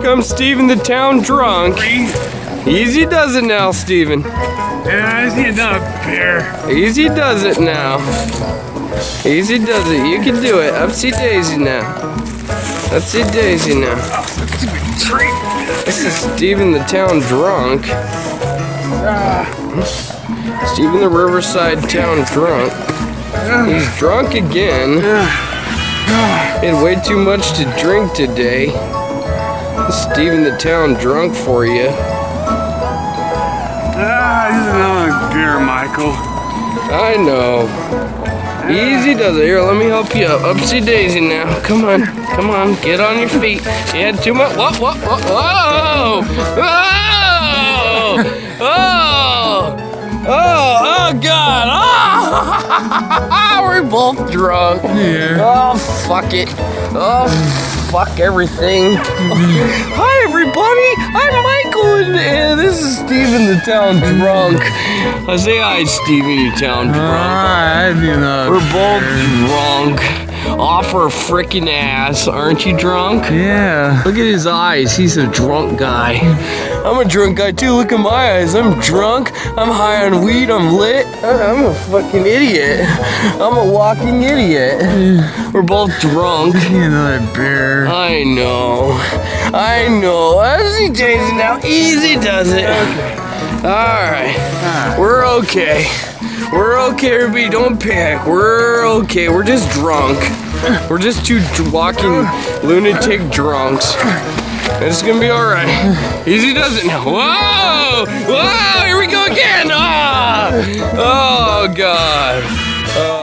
Comes Steven the town drunk. Easy does it now, Steven. Yeah, I see another bear. Easy does it now. Easy does it. You can do it. Upsy daisy now. Upsy daisy now. This is Steven the town drunk. Steven the Riverside town drunk. He's drunk again. Had way too much to drink today. Steven the town drunk for you. Ah, is another bear, Michael. I know. Easy does it. Here, let me help you up. Upsy daisy now. Come on. Come on. Get on your feet. You had too much. Whoa, whoa, whoa! Whoa! We're both drunk. Yeah. Oh, fuck it. Oh, fuck everything. Hi, everybody. I'm Michael, and, and this is Steven the Town Drunk. I say hi, Steven, the Town Drunk. Ah, I see another We're both drunk. Off our freaking ass. Aren't you drunk? Yeah. Look at his eyes. He's a drunk guy. I'm a drunk guy too. Look at my eyes. I'm drunk. I'm high on weed. I'm lit. I'm a fucking idiot. I'm a walking idiot. We're both drunk. See another bear. I know. I know. Easy daisy now. Easy does it. Alright. We're okay. We're okay, everybody. Don't panic. We're okay. We're just drunk. We're just two walking lunatic drunks. It's gonna be alright. Easy does it now. Whoa! Whoa! Here we go again! Ah! Oh, God.